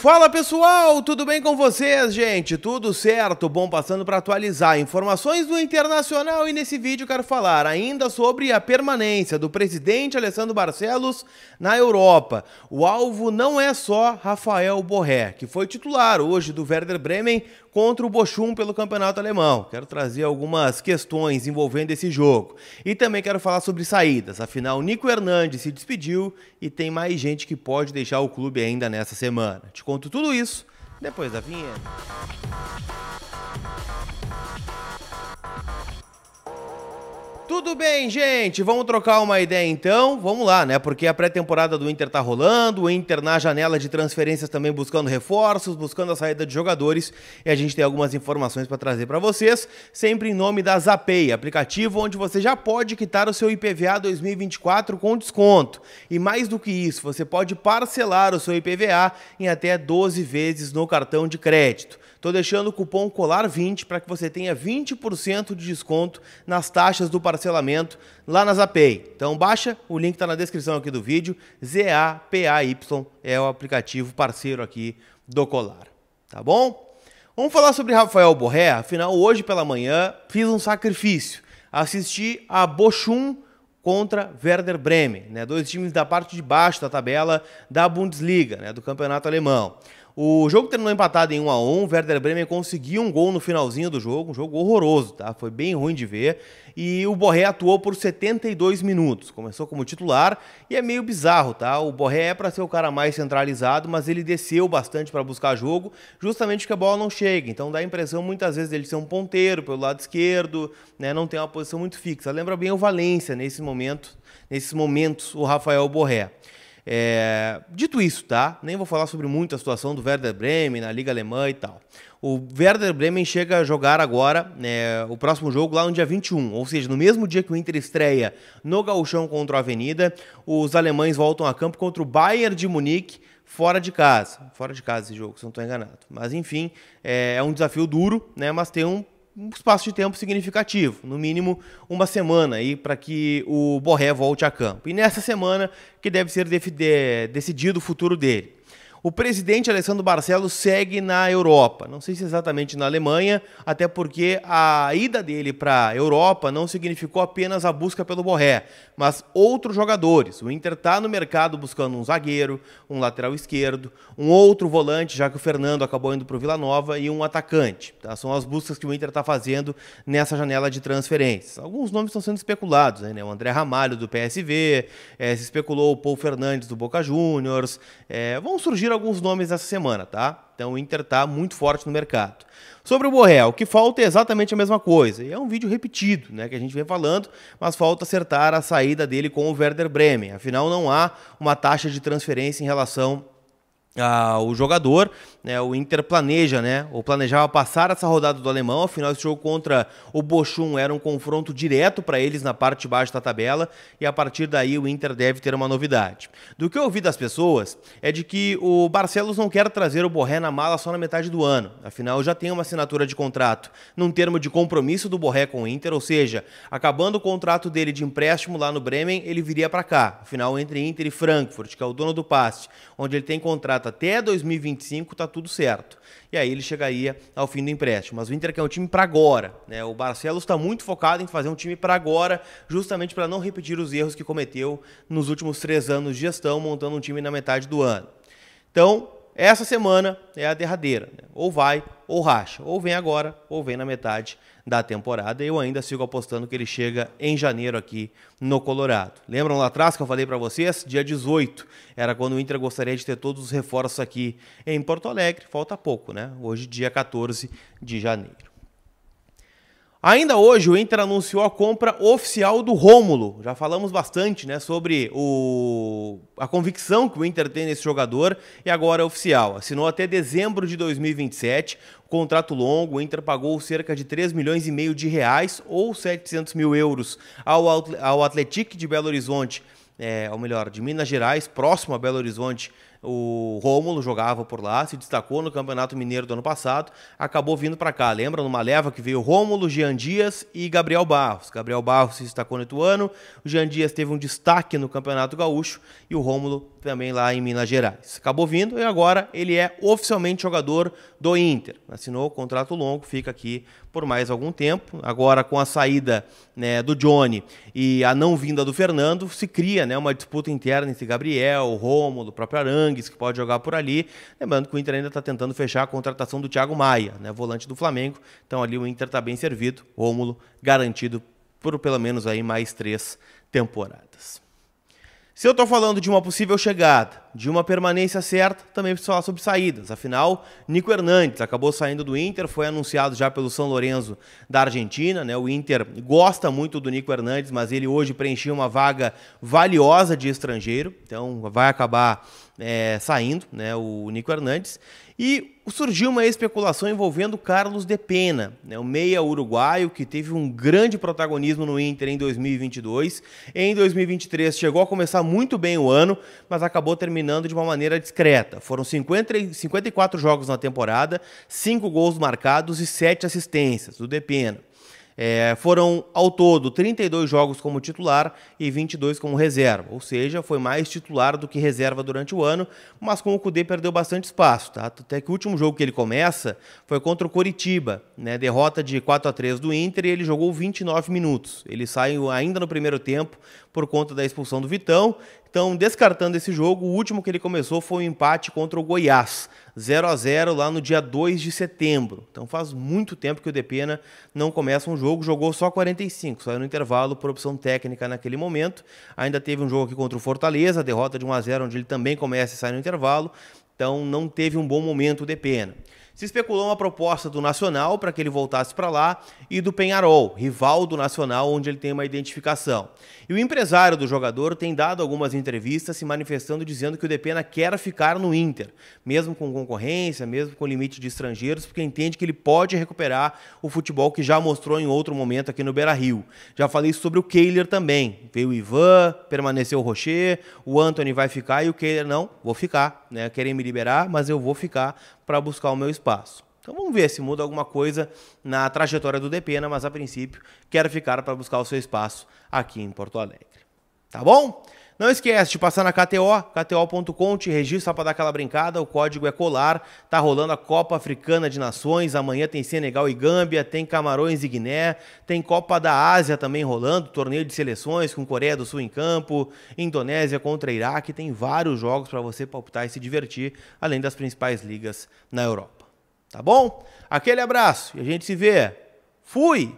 Fala pessoal, tudo bem com vocês, gente? Tudo certo? Bom, passando para atualizar informações do Internacional e nesse vídeo quero falar ainda sobre a permanência do presidente Alessandro Barcelos na Europa. O alvo não é só Rafael Borré, que foi titular hoje do Werder Bremen contra o Bochum pelo Campeonato Alemão. Quero trazer algumas questões envolvendo esse jogo. E também quero falar sobre saídas. Afinal, Nico Hernandes se despediu e tem mais gente que pode deixar o clube ainda nessa semana. Te conto tudo isso depois da vinheta. Tudo bem, gente? Vamos trocar uma ideia então? Vamos lá, né? Porque a pré-temporada do Inter tá rolando, o Inter na janela de transferências também buscando reforços, buscando a saída de jogadores, e a gente tem algumas informações para trazer para vocês, sempre em nome da Zapay, aplicativo onde você já pode quitar o seu IPVA 2024 com desconto. E mais do que isso, você pode parcelar o seu IPVA em até 12 vezes no cartão de crédito. Estou deixando o cupom COLAR20 para que você tenha 20% de desconto nas taxas do parcelamento lá na Zapay. Então baixa, o link está na descrição aqui do vídeo. Z-A-P-A-Y é o aplicativo parceiro aqui do Colar. Tá bom? Vamos falar sobre Rafael Borré. Afinal, hoje pela manhã fiz um sacrifício. Assisti a Bochum contra Werder Bremen, né? dois times da parte de baixo da tabela da Bundesliga, né? do campeonato alemão. O jogo terminou empatado em 1 a 1 Werder Bremen conseguiu um gol no finalzinho do jogo, um jogo horroroso, tá? Foi bem ruim de ver. E o Borré atuou por 72 minutos. Começou como titular e é meio bizarro, tá? O Borré é para ser o cara mais centralizado, mas ele desceu bastante para buscar jogo, justamente porque a bola não chega. Então dá a impressão muitas vezes dele ser um ponteiro pelo lado esquerdo, né? Não tem uma posição muito fixa. Lembra bem o Valência nesse momento, nesses momentos, o Rafael Borré. É, dito isso, tá? Nem vou falar sobre muito a situação do Werder Bremen na Liga Alemã e tal. O Werder Bremen chega a jogar agora né, o próximo jogo lá no dia 21, ou seja, no mesmo dia que o Inter estreia no Gauchão contra a Avenida, os alemães voltam a campo contra o Bayern de Munique fora de casa. Fora de casa esse jogo, se não estou enganado. Mas enfim, é, é um desafio duro, né? Mas tem um um espaço de tempo significativo, no mínimo uma semana aí para que o Borré volte a campo. E nessa semana que deve ser decidido o futuro dele. O presidente Alessandro Barcelos segue na Europa, não sei se exatamente na Alemanha, até porque a ida dele para a Europa não significou apenas a busca pelo Borré, mas outros jogadores. O Inter está no mercado buscando um zagueiro, um lateral esquerdo, um outro volante, já que o Fernando acabou indo para o Vila Nova, e um atacante. Tá? São as buscas que o Inter está fazendo nessa janela de transferências. Alguns nomes estão sendo especulados, né? O André Ramalho do PSV, é, se especulou o Paul Fernandes do Boca Juniors, é, vão surgir surgir alguns nomes essa semana, tá? Então o Inter está muito forte no mercado. Sobre o Borrell, o que falta é exatamente a mesma coisa. E é um vídeo repetido, né, que a gente vem falando, mas falta acertar a saída dele com o Werder Bremen. Afinal, não há uma taxa de transferência em relação ah, o jogador, né, o Inter planeja, né, ou planejava passar essa rodada do alemão, afinal esse jogo contra o Bochum era um confronto direto para eles na parte de baixo da tabela, e a partir daí o Inter deve ter uma novidade. Do que eu ouvi das pessoas é de que o Barcelos não quer trazer o Borré na mala só na metade do ano, afinal já tem uma assinatura de contrato num termo de compromisso do Borré com o Inter, ou seja, acabando o contrato dele de empréstimo lá no Bremen, ele viria para cá, afinal entre Inter e Frankfurt, que é o dono do passe, onde ele tem contrato até 2025 está tudo certo. E aí ele chegaria ao fim do empréstimo. Mas o Inter quer um time para agora. Né? O Barcelos está muito focado em fazer um time para agora, justamente para não repetir os erros que cometeu nos últimos três anos de gestão, montando um time na metade do ano. Então, essa semana é a derradeira. Né? Ou vai, ou racha. Ou vem agora, ou vem na metade da temporada. Eu ainda sigo apostando que ele chega em janeiro aqui no Colorado. Lembram lá atrás que eu falei para vocês? Dia 18 era quando o Inter gostaria de ter todos os reforços aqui em Porto Alegre. Falta pouco, né? Hoje, dia 14 de janeiro. Ainda hoje o Inter anunciou a compra oficial do Rômulo. Já falamos bastante né, sobre o... a convicção que o Inter tem nesse jogador e agora é oficial. Assinou até dezembro de 2027, contrato longo, o Inter pagou cerca de 3 milhões e meio de reais ou 700 mil euros ao, ao Atlético de Belo Horizonte é, ou melhor, de Minas Gerais, próximo a Belo Horizonte, O Rômulo jogava por lá, se destacou no Campeonato Mineiro do ano passado, acabou vindo para cá. Lembra numa leva que veio Rômulo, Jean Dias e Gabriel Barros. Gabriel Barros se destacou no Ituano, o Jean Dias teve um destaque no Campeonato Gaúcho e o Rômulo também lá em Minas Gerais. Acabou vindo e agora ele é oficialmente jogador do Inter. Assinou o contrato longo, fica aqui por mais algum tempo. Agora, com a saída né, do Johnny e a não vinda do Fernando, se cria né, uma disputa interna entre Gabriel, Rômulo, o próprio Que pode jogar por ali. Lembrando que o Inter ainda está tentando fechar a contratação do Thiago Maia, né, volante do Flamengo. Então ali o Inter está bem servido. Rômulo garantido por pelo menos aí mais três temporadas. Se eu estou falando de uma possível chegada, de uma permanência certa, também preciso falar sobre saídas. Afinal, Nico Hernandes acabou saindo do Inter, foi anunciado já pelo São Lourenço da Argentina. Né? O Inter gosta muito do Nico Hernandes, mas ele hoje preencheu uma vaga valiosa de estrangeiro, então vai acabar é, saindo, né, o Nico Hernandes. E surgiu uma especulação envolvendo Carlos de Pena, né, o meia uruguaio que teve um grande protagonismo no Inter em 2022. Em 2023 chegou a começar muito bem o ano, mas acabou terminando de uma maneira discreta. Foram 50, 54 jogos na temporada, 5 gols marcados e 7 assistências do de Pena. É, foram, ao todo, 32 jogos como titular e 22 como reserva, ou seja, foi mais titular do que reserva durante o ano, mas com o Cudê perdeu bastante espaço. Tá? Até que o último jogo que ele começa foi contra o Coritiba, né? derrota de 4 a 3 do Inter e ele jogou 29 minutos. Ele saiu ainda no primeiro tempo por conta da expulsão do Vitão então, descartando esse jogo, o último que ele começou foi um empate contra o Goiás, 0 a 0 lá no dia 2 de setembro. Então faz muito tempo que o Depena não começa um jogo, jogou só 45, saiu no intervalo por opção técnica naquele momento. Ainda teve um jogo aqui contra o Fortaleza, derrota de 1 a 0 onde ele também começa e sai no intervalo. Então não teve um bom momento o Depena. Se especulou uma proposta do Nacional para que ele voltasse para lá e do Penharol, rival do Nacional, onde ele tem uma identificação. E o empresário do jogador tem dado algumas entrevistas se manifestando dizendo que o Depena quer ficar no Inter, mesmo com concorrência, mesmo com limite de estrangeiros, porque entende que ele pode recuperar o futebol que já mostrou em outro momento aqui no Beira-Rio. Já falei sobre o Kehler também. Veio o Ivan, permaneceu o Rocher, o Anthony vai ficar e o Kehler não, vou ficar, né? Querem me liberar, mas eu vou ficar para buscar o meu espaço. Então vamos ver se muda alguma coisa na trajetória do Depena, mas a princípio quero ficar para buscar o seu espaço aqui em Porto Alegre. Tá bom? Não esquece de passar na KTO, kto.com, te registra para dar aquela brincada, o código é colar. Tá rolando a Copa Africana de Nações, amanhã tem Senegal e Gâmbia, tem Camarões e Guiné, tem Copa da Ásia também rolando, torneio de seleções com Coreia do Sul em campo, Indonésia contra Iraque, tem vários jogos para você palpitar e se divertir, além das principais ligas na Europa. Tá bom? Aquele abraço e a gente se vê. Fui!